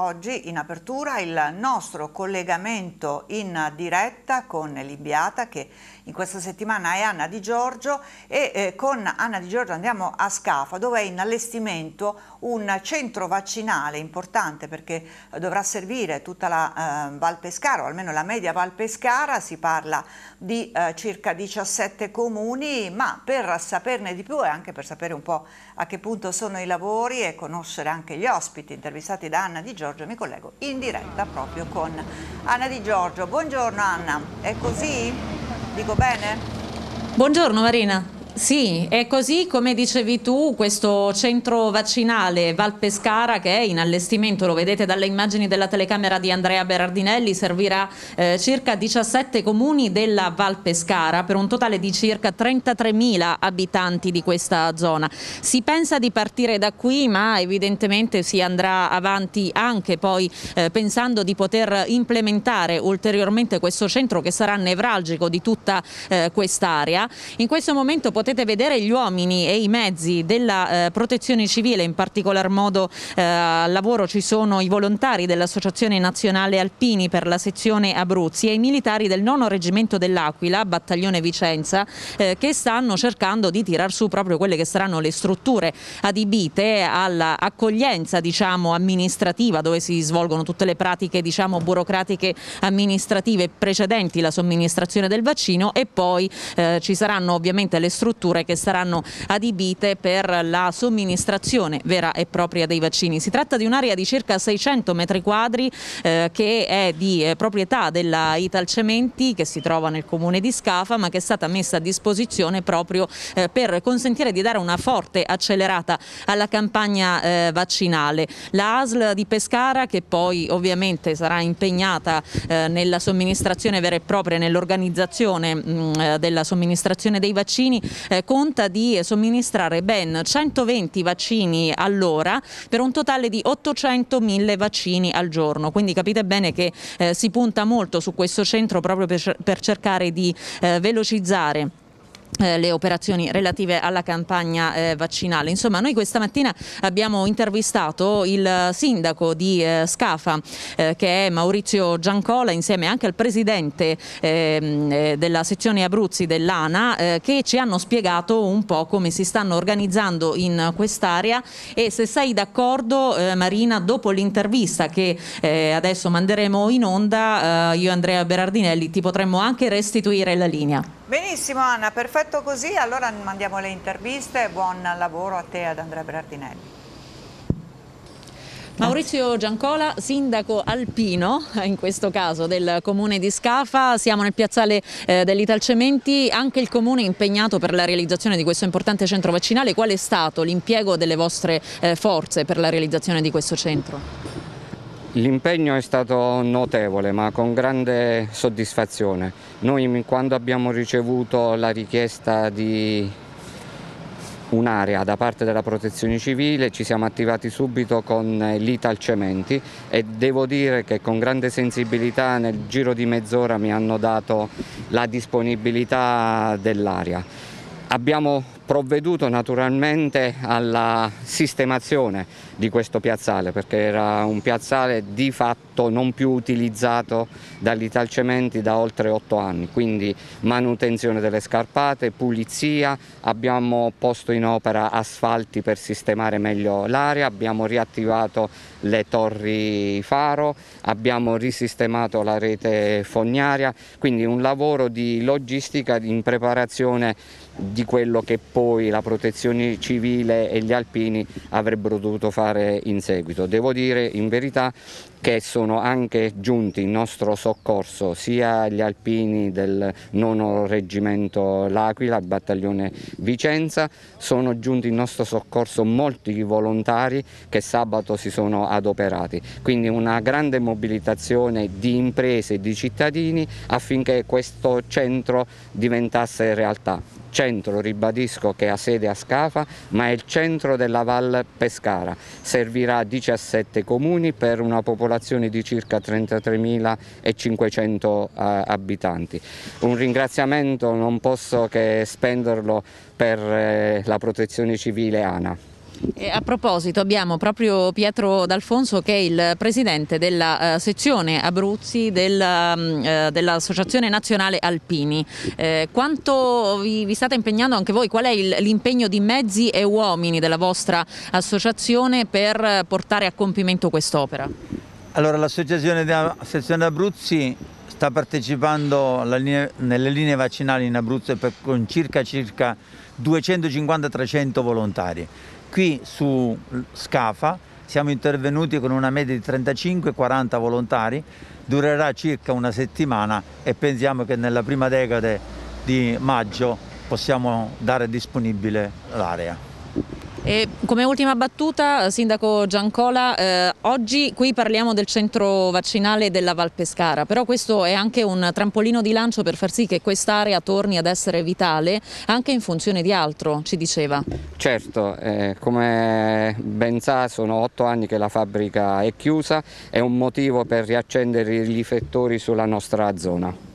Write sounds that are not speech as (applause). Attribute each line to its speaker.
Speaker 1: Oggi in apertura il nostro collegamento in diretta con l'inviata che in questa settimana è Anna Di Giorgio e eh, con Anna Di Giorgio andiamo a Scafa dove è in allestimento un centro vaccinale importante perché dovrà servire tutta la eh, Val Pescara o almeno la media Val Pescara, si parla di eh, circa 17 comuni ma per saperne di più e anche per sapere un po' a che punto sono i lavori e conoscere anche gli ospiti intervistati da Anna Di Giorgio Giorgio, mi collego in diretta proprio con Anna Di Giorgio. Buongiorno Anna, è così? Dico bene?
Speaker 2: Buongiorno Marina. Sì, è così come dicevi tu, questo centro vaccinale Val Pescara che è in allestimento, lo vedete dalle immagini della telecamera di Andrea Berardinelli, servirà eh, circa 17 comuni della Val Pescara per un totale di circa 33.000 abitanti di questa zona. Si pensa di partire da qui ma evidentemente si andrà avanti anche poi eh, pensando di poter implementare ulteriormente questo centro che sarà nevralgico di tutta eh, quest'area. In questo momento potete vedere gli uomini e i mezzi della eh, protezione civile, in particolar modo eh, al lavoro ci sono i volontari dell'Associazione Nazionale Alpini per la sezione Abruzzi e i militari del nono reggimento dell'Aquila, battaglione Vicenza, eh, che stanno cercando di tirar su proprio quelle che saranno le strutture adibite all'accoglienza diciamo, amministrativa dove si svolgono tutte le pratiche diciamo, burocratiche amministrative precedenti la somministrazione del vaccino e poi eh, ci saranno ovviamente le strutture strutture che saranno adibite per la somministrazione vera e propria dei vaccini. Si tratta di un'area di circa 600 metri quadri eh, che è di eh, proprietà della Italcementi che si trova nel comune di Scafa ma che è stata messa a disposizione proprio eh, per consentire di dare una forte accelerata alla campagna eh, vaccinale. La ASL di Pescara che poi ovviamente sarà impegnata eh, nella somministrazione vera e propria, nell'organizzazione mm, eh, della somministrazione dei vaccini eh, conta di somministrare ben 120 vaccini all'ora per un totale di 800.000 vaccini al giorno. Quindi capite bene che eh, si punta molto su questo centro proprio per, per cercare di eh, velocizzare eh, le operazioni relative alla campagna eh, vaccinale. Insomma, noi questa mattina abbiamo intervistato il sindaco di eh, Scafa, eh, che è Maurizio Giancola, insieme anche al presidente ehm, eh, della sezione Abruzzi dell'ANA, che ci hanno spiegato un po' come si stanno organizzando in quest'area e se sei d'accordo Marina, dopo l'intervista che adesso manderemo in onda, io e Andrea Berardinelli ti potremmo anche restituire la linea.
Speaker 1: Benissimo Anna, perfetto così, allora mandiamo le interviste, buon lavoro a te e ad Andrea Berardinelli.
Speaker 2: Maurizio Giancola, sindaco alpino, (laughs) in questo caso del comune di Scafa, siamo nel piazzale eh, dell'Italcementi, anche il comune è impegnato per la realizzazione di questo importante centro vaccinale, qual è stato l'impiego delle vostre eh, forze per la realizzazione di questo centro?
Speaker 3: L'impegno è stato notevole ma con grande soddisfazione. Noi quando abbiamo ricevuto la richiesta di un'area da parte della protezione civile ci siamo attivati subito con l'Ital Cementi e devo dire che con grande sensibilità nel giro di mezz'ora mi hanno dato la disponibilità dell'area. Abbiamo provveduto naturalmente alla sistemazione di questo piazzale perché era un piazzale di fatto non più utilizzato dall'Italcementi da oltre otto anni, quindi manutenzione delle scarpate, pulizia, abbiamo posto in opera asfalti per sistemare meglio l'area, abbiamo riattivato le torri faro, abbiamo risistemato la rete fognaria, quindi un lavoro di logistica in preparazione di quello che poi la protezione civile e gli alpini avrebbero dovuto fare in seguito. Devo dire in verità che sono anche giunti in nostro soccorso sia gli alpini del nono reggimento L'Aquila, il battaglione Vicenza, sono giunti in nostro soccorso molti volontari che sabato si sono adoperati, quindi una grande mobilitazione di imprese e di cittadini affinché questo centro diventasse realtà centro, ribadisco che ha sede a Scafa, ma è il centro della Val Pescara. Servirà 17 comuni per una popolazione di circa 33.500 uh, eh, abitanti. Un ringraziamento non posso che spenderlo per eh, la protezione civile ANA.
Speaker 2: E a proposito abbiamo proprio Pietro D'Alfonso che è il presidente della uh, sezione Abruzzi della, uh, dell'Associazione Nazionale Alpini. Eh, quanto vi, vi, state impegnando anche voi? Qual è l'impegno di mezzi e uomini della vostra associazione per portare a compimento quest'opera?
Speaker 4: Allora l'associazione della sezione Abruzzi sta partecipando linea, nelle linee vaccinali in Abruzzo per, con circa, circa 250-300 volontari. Qui su Scafa siamo intervenuti con una media di 35-40 volontari, durerà circa una settimana e pensiamo che nella prima decade di maggio possiamo dare disponibile l'area.
Speaker 2: E come ultima battuta, Sindaco Giancola, eh, oggi qui parliamo del centro vaccinale della Val Pescara, però questo è anche un trampolino di lancio per far sì che quest'area torni ad essere vitale anche in funzione di altro, ci diceva.
Speaker 3: Certo, eh, come ben sa sono otto anni che la fabbrica è chiusa, è un motivo per riaccendere i riflettori sulla nostra zona.